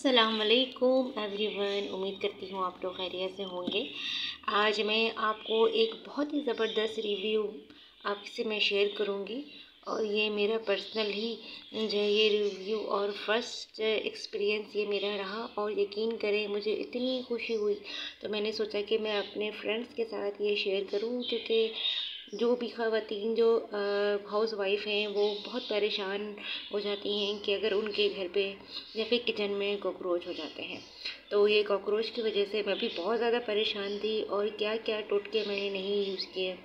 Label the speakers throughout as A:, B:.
A: असलकुम एवरीवन उम्मीद करती हूँ आप लोग खैरियत से होंगे। आज मैं आपको एक बहुत ही ज़बरदस्त रिव्यू आपसे मैं शेयर करूँगी। और ये मेरा पर्सनल ही, जो है ये रिव्यू और फ़र्स्ट एक्सपीरियंस ये मेरा रहा। और यकीन करें, मुझे इतनी खुशी हुई। तो मैंने सोचा कि मैं अपने फ्रेंड्स के साथ ये शेयर करूँ, क्योंकि जो भी ख़वातीन, जो हाउस वाइफ हैं, वो बहुत परेशान हो जाती हैं कि अगर उनके घर पे या फिर किचन में कॉकरोच हो जाते हैं। तो ये कॉकरोच की वजह से मैं भी बहुत ज़्यादा परेशान थी और क्या क्या टोटके मैंने नहीं यूज़ किए।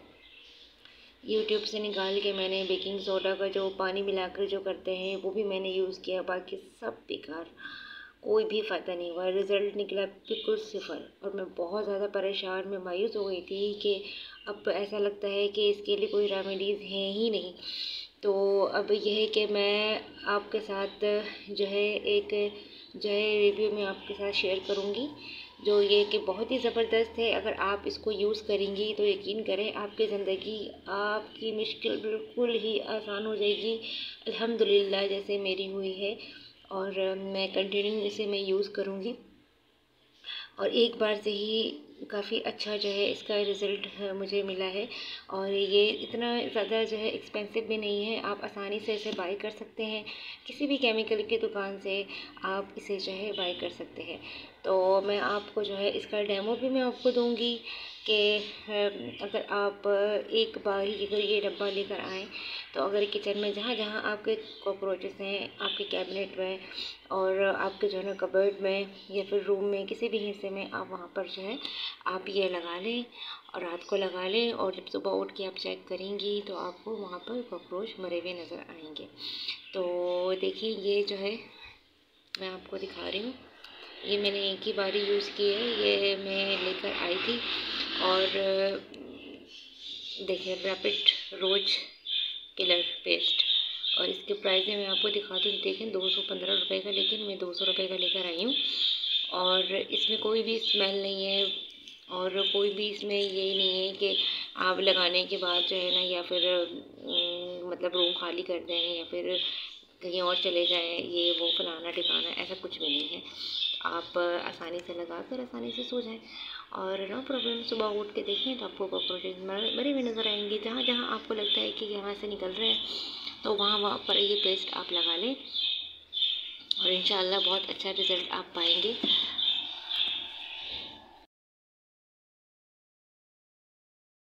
A: यूट्यूब से निकाल के मैंने बेकिंग सोडा का जो पानी मिलाकर जो करते हैं, वो भी मैंने यूज़ किया, बाकी सब बेकार। कोई भी फ़ायदा नहीं हुआ। रिज़ल्ट निकला बिल्कुल सिफर। और मैं बहुत ज़्यादा परेशान, में मायूस हो गई थी कि अब ऐसा लगता है कि इसके लिए कोई रेमेडीज़ हैं ही नहीं। तो अब यह है कि मैं आपके साथ जो है एक जो है रिव्यू में आपके साथ शेयर करूँगी, जो ये कि बहुत ही ज़बरदस्त है। अगर आप इसको यूज़ करेंगी तो यकीन करें आपकी ज़िंदगी, आपकी मुश्किल बिल्कुल ही आसान हो जाएगी। अल्हम्दुलिल्लाह जैसे मेरी हुई है। और मैं कंटिन्यू इसे मैं यूज़ करूँगी। और एक बार से ही काफ़ी अच्छा जो है इसका रिज़ल्ट मुझे मिला है। और ये इतना ज़्यादा जो है एक्सपेंसिव भी नहीं है। आप आसानी से इसे बाई कर सकते हैं। किसी भी केमिकल की दुकान से आप इसे जो है बाई कर सकते हैं। तो मैं आपको जो है इसका डेमो भी मैं आपको दूँगी कि अगर आप एक बार ही अगर ये डब्बा लेकर आएँ तो अगर किचन में जहाँ जहाँ आपके कॉकरोचेस हैं, आपके कैबिनेट में और आपके जो है ना कबर्ड में या फिर रूम में किसी भी हिस्से में आप वहाँ पर जो है आप ये लगा लें और रात को लगा लें और जब सुबह उठ के आप चेक करेंगी तो आपको वहाँ पर कॉकरोच मरे हुए नज़र आएँगे। तो देखिए, ये जो है, मैं आपको दिखा रही हूँ। ये मैंने एक ही बार यूज़ की है। ये मैं लेकर आई थी और, देखिए रैपिड रोज किलर पेस्ट और इसके प्राइस मैं आपको दिखाती हूँ। देखें, दो सौ पंद्रह रुपये का, लेकिन मैं दो सौ रुपये का लेकर आई हूँ। और इसमें कोई भी स्मेल नहीं है। और कोई भी इसमें ये नहीं है कि आप लगाने के बाद जो है ना या फिर मतलब रूम खाली कर दें या फिर कहीं और चले जाएँ, ये वो फलाना ठिकाना, ऐसा कुछ भी नहीं है। आप आसानी से लगा कर आसानी से सो जाएँ। और नो प्रॉब्लम, सुबह उठ के देखें तो आपको कॉकरोचेज मरे हुए नज़र आएँगे। जहाँ जहाँ आपको लगता है कि यहाँ से निकल रहे हैं तो वहाँ वहाँ पर ये पेस्ट आप लगा लें। और इन बहुत अच्छा रिज़ल्ट आप पाएँगे।